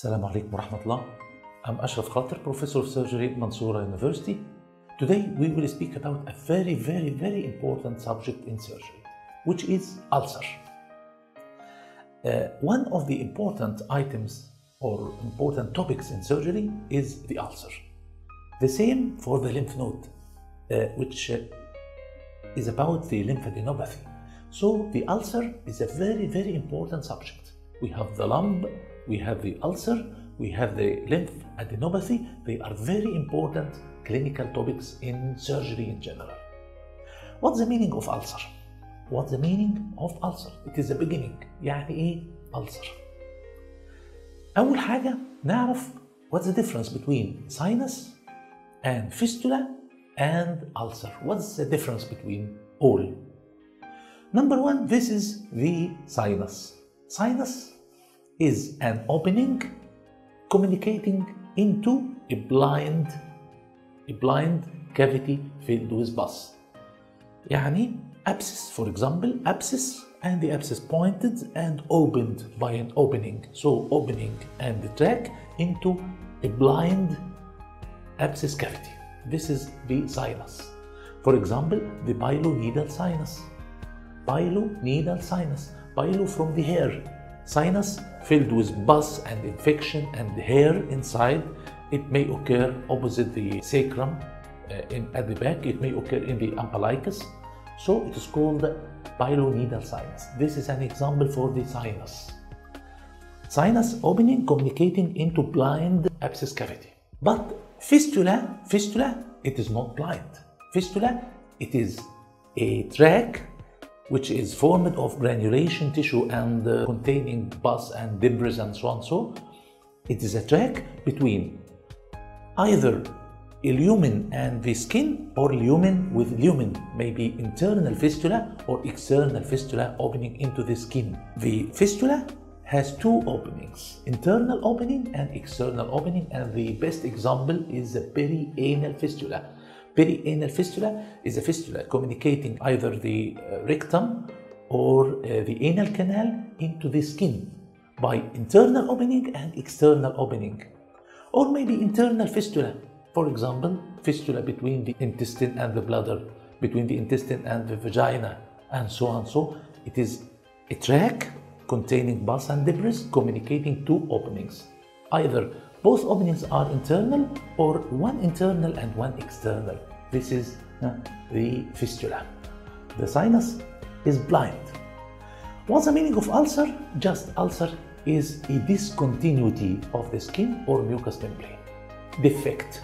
Assalamu alaikum warahmatullah. I'm Ashraf Khater, Professor of Surgery at Mansoura University. Today we will speak about a very, very, very important subject in surgery, which is ulcer. Uh, one of the important items or important topics in surgery is the ulcer. The same for the lymph node, uh, which uh, is about the lymphadenopathy. So the ulcer is a very, very important subject. We have the lump, we have the ulcer, we have the lymph adenopathy. They are very important clinical topics in surgery in general. What's the meaning of ulcer? What's the meaning of ulcer? It is the beginning. يعني ايه ulcer? أول حاجة نعرف what's the difference between sinus and fistula and ulcer. What's the difference between all? Number one, this is the sinus. Sinus is an opening communicating into a blind a blind cavity filled with pus. يعني abscess for example abscess and the abscess pointed and opened by an opening so opening and the track into a blind abscess cavity this is the sinus for example the piloneedal sinus piloneedal sinus pilo from the hair sinus filled with pus and infection and hair inside. It may occur opposite the sacrum uh, in, at the back. It may occur in the umbilicus. So it is called pilonidal sinus. This is an example for the sinus. Sinus opening communicating into blind abscess cavity. But fistula, fistula, it is not blind. Fistula, it is a track which is formed of granulation tissue and uh, containing pus and debris and so on. So it is a track between either lumen and the skin or lumen with lumen, maybe internal fistula or external fistula opening into the skin. The fistula has two openings, internal opening and external opening, and the best example is the perianal fistula. Perianal fistula is a fistula communicating either the uh, rectum or uh, the anal canal into the skin by internal opening and external opening. Or maybe internal fistula, for example, fistula between the intestine and the bladder, between the intestine and the vagina, and so on. So it is a track containing pus and debris communicating two openings, either both openings are internal or one internal and one external. This is uh, the fistula. The sinus is blind. What's the meaning of ulcer? Just ulcer is a discontinuity of the skin or mucous membrane. Defect,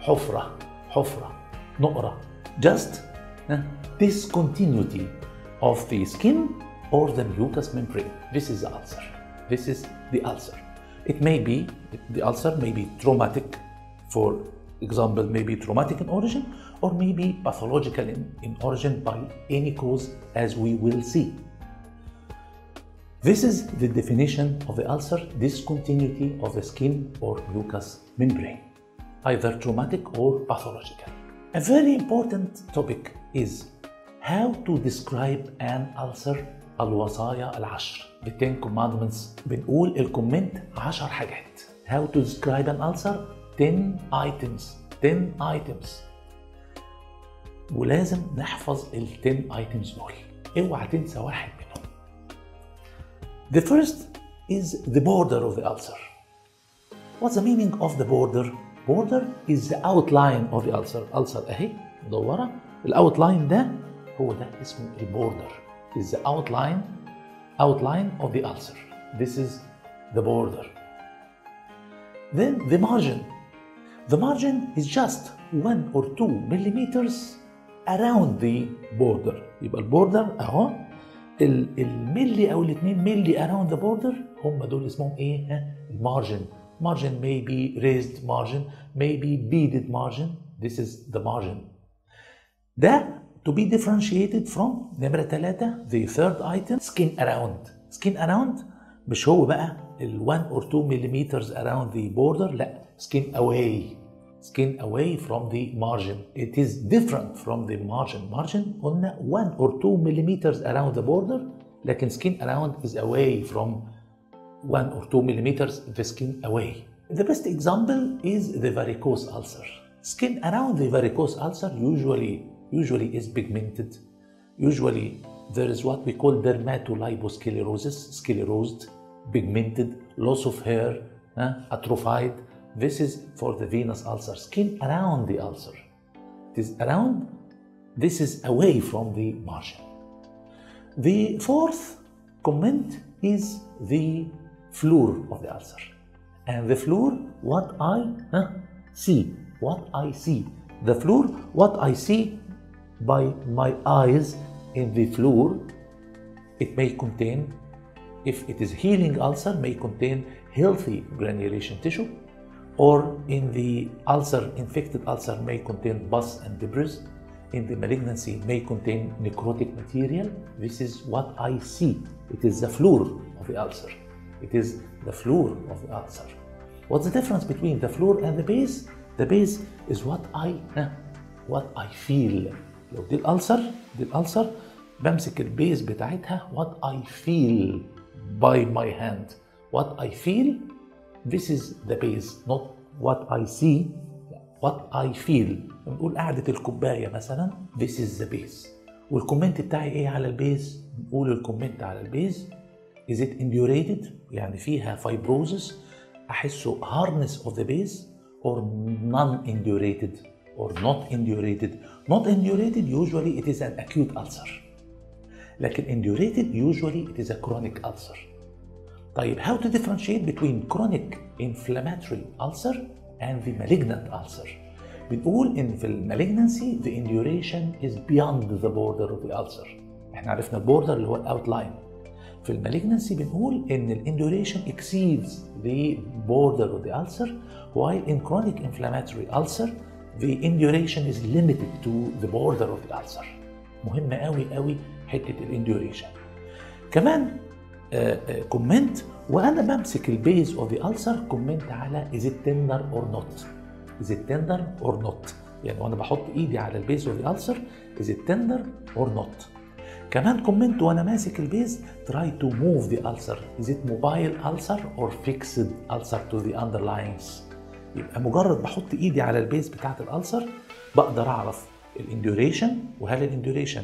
حفرة, حفرة, نقرة. Just uh, discontinuity of the skin or the mucous membrane. This is the ulcer. This is the ulcer. It may be, the ulcer may be traumatic, for example, maybe traumatic in origin, or maybe pathological in, in origin by any cause, as we will see. This is the definition of the ulcer discontinuity of the skin or mucous membrane, either traumatic or pathological. A very important topic is how to describe an ulcer الوصايا العشر The Ten Commandments بنقول الكومنت 10 حاجات How to describe an ulcer 10 items 10 items ولازم نحفظ ال 10 items دول اوعى تنسى واحد منهم The first is the border of the ulcer What's the meaning of the border? Border is the outline of the ulcer ulcer اهي مدورة الاوتلاين ده هو ده اسمه البوردر is the outline outline of the ulcer. This is the border. Then the margin. The margin is just one or two millimeters around the border. يبقى البوردر اهو الملي او الاثنين ملي around the border هم دول اسمهم ايه؟ ها؟ المارجن. Margin may be raised margin, may be beaded margin. This is the margin. ده to be differentiated from نمرة ثلاثة the third item skin around skin around مش هو بقى ال 1 or 2 millimeters around the border لا skin away skin away from the margin it is different from the margin margin قلنا 1 or 2 millimeters around the border لكن skin around is away from one or two millimeters the skin away. The best example is the varicose ulcer. Skin around the varicose ulcer usually usually is pigmented. Usually there is what we call dermatoliposclerosis, sclerosed, pigmented, loss of hair, uh, atrophied. This is for the venous ulcer. Skin around the ulcer. It is around, this is away from the margin. The fourth comment is the floor of the ulcer. And the floor, what I uh, see, what I see. The floor, what I see by my eyes in the floor, it may contain, if it is healing ulcer, may contain healthy granulation tissue, or in the ulcer, infected ulcer may contain pus and debris. In the malignancy may contain necrotic material. This is what I see. It is the floor of the ulcer. It is the floor of the ulcer. What's the difference between the floor and the base? The base is what I uh, what I feel. لو دي الألسر دي الألسر بمسك البيز بتاعتها what I feel by my hand. What I feel this is the base not what I see what I feel بنقول قاعدة الكوباية مثلا this is the base والكومنت بتاعي إيه على البيز نقول الكومنت على البيز is it indurated يعني فيها fibrosis احسه hardness of the base or non-indurated or not indurated not indurated usually it is an acute ulcer لكن indurated usually it is a chronic ulcer طيب how to differentiate between chronic inflammatory ulcer and the malignant ulcer بنقول ان في المالجنسي the induration is beyond the border of the ulcer احنا عرفنا البوردر اللي هو الاوتلاين في المالجنسي بنقول ان الاندوريشن exceeds the border of the ulcer while in chronic inflammatory ulcer the induration is limited to the border of the ulcer مهمة قوي قوي حتة الاندوريشن كمان كومنت وأنا بمسك البيز اوف ذا ulcer كومنت على is it tender or not is it tender or not يعني وأنا بحط ايدي على البيز اوف ذا ulcer is it tender or not كمان كومنت وأنا ماسك البيز try to move the ulcer is it mobile ulcer or fixed ulcer to the underlyings يبقى مجرد بحط ايدي على البيز بتاعت الألسر بقدر أعرف الاندوريشن وهل الاندوريشن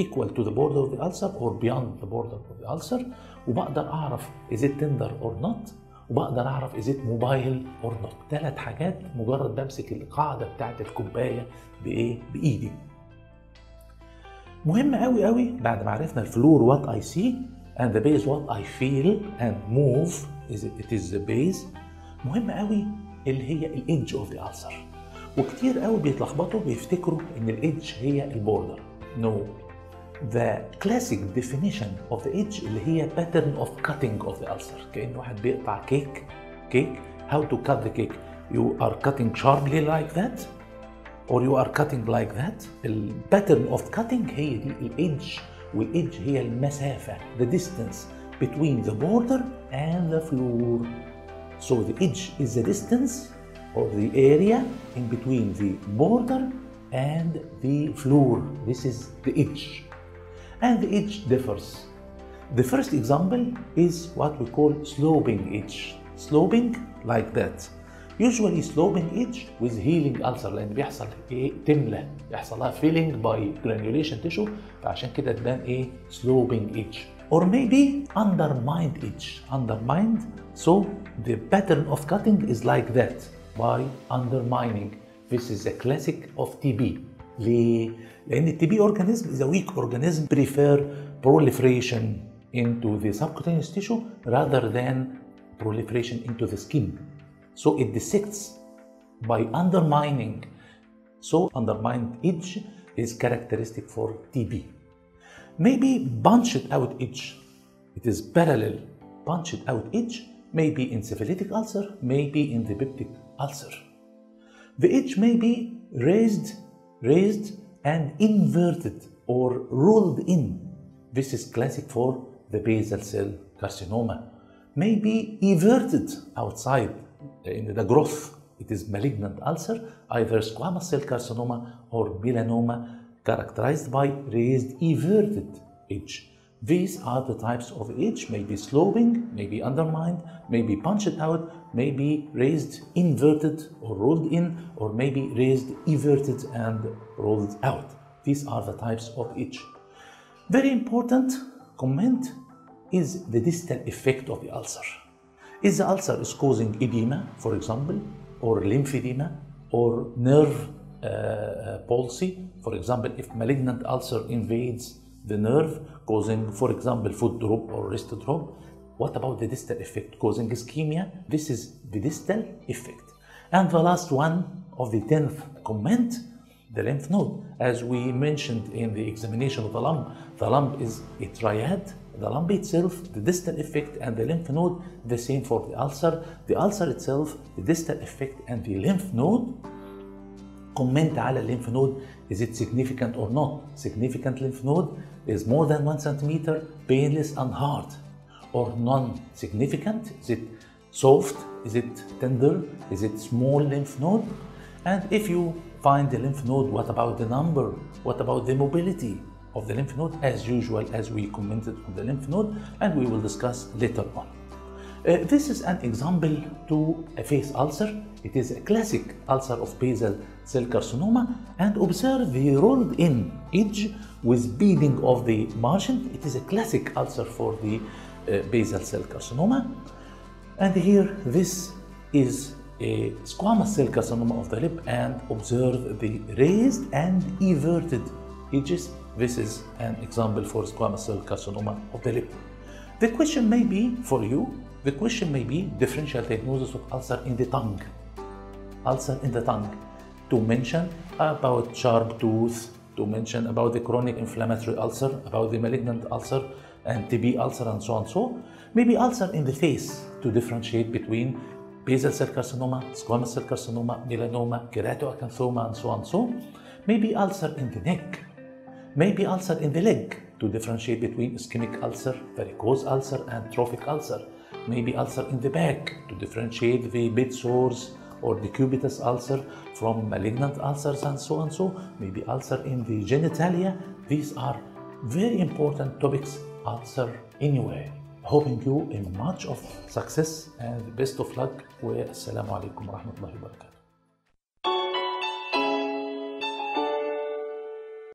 equal to the border of the ulcer or beyond the border of the ulcer. وبقدر أعرف is it tender or not. وبقدر أعرف is it mobile or not. ثلاث حاجات مجرد بمسك القاعدة بتاعت الكوباية بإيه؟ بإيدي. مهم قوي قوي بعد ما عرفنا الفلور وات اي سي and the base what I feel and move is it, it is the base. مهم قوي اللي هي الايدج اوف ذا السر وكتير قوي بيتلخبطوا بيفتكروا إن الايدج هي البوردر نو ذا كلاسيك ديفينيشن اوف ذا ايدج اللي هي باترن اوف كاتنج اوف ذا السر كأن واحد بيقطع كيك كيك هاو تو كات ذا كيك يو ار كاتنج شاربلي لايك ذات اور يو ار cutting لايك ذات الباترن اوف of هي دي ال edge هي المسافة ذا ديستانس between the border and the floor. so the edge is the distance or the area in between the border and the floor this is the edge and the edge differs. The first example is what we call sloping edge. Sloping like that. Usually sloping edge with healing ulcer لأن بيحصل إيه تملى يحصل لها filling by granulation tissue فعشان كده تبان إيه sloping edge. or maybe undermined edge. Undermined, so the pattern of cutting is like that by undermining. This is a classic of TB. the tb organism is a weak organism prefer proliferation into the subcutaneous tissue rather than proliferation into the skin. So it dissects by undermining. So undermined edge is characteristic for TB. Maybe punched out edge. It is parallel Punched out edge, maybe in syphilitic ulcer, maybe in the peptic ulcer. The edge may be raised, raised and inverted or rolled in. This is classic for the basal cell carcinoma. May be everted outside eh, in the growth. It is malignant ulcer, either squamous cell carcinoma or melanoma, characterized by raised everted edge. These are the types of itch, maybe sloping, maybe undermined, maybe punched out, maybe raised inverted or rolled in, or maybe raised everted and rolled out. These are the types of itch. Very important comment is the distal effect of the ulcer. Is the ulcer is causing edema, for example, or lymphedema, or nerve Uh, uh, palsy, for example, if malignant ulcer invades the nerve, causing, for example, foot drop or wrist drop. What about the distal effect causing ischemia? This is the distal effect. And the last one of the 10th comment, the lymph node. As we mentioned in the examination of the lump, the lump is a triad. The lump itself, the distal effect, and the lymph node, the same for the ulcer. The ulcer itself, the distal effect, and the lymph node comment على الليمف node is it significant or not significant lymph node is more than 1 centimeter painless and hard or non-significant is it soft is it tender is it small lymph node and if you find the lymph node what about the number what about the mobility of the lymph node as usual as we commented on the lymph node and we will discuss later on uh, this is an example to a face ulcer. It is a classic ulcer of basal cell carcinoma and observe the rolled in edge with beading of the margin. It is a classic ulcer for the uh, basal cell carcinoma. And here this is a squamous cell carcinoma of the lip and observe the raised and everted edges. This is an example for squamous cell carcinoma of the lip. The question may be for you the question may be differential diagnosis of ulcer in the tongue. Ulcer in the tongue. To mention about sharp tooth, to mention about the chronic inflammatory ulcer, about the malignant ulcer and TB ulcer and so on so. Maybe ulcer in the face to differentiate between basal cell carcinoma, squamous cell carcinoma, melanoma, keratoacanthoma and so on so. Maybe ulcer in the neck. Maybe ulcer in the leg to differentiate between ischemic ulcer, varicose ulcer and trophic ulcer maybe ulcer in the back to differentiate the bed sores or the cubitus ulcer from malignant ulcers and so and so, maybe ulcer in the genitalia. These are very important topics, ulcer anyway. Hoping you a much of success and best of luck. Wassalamu alaikum warahmatullahi wabarakatuh.